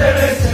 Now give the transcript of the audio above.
Celeste.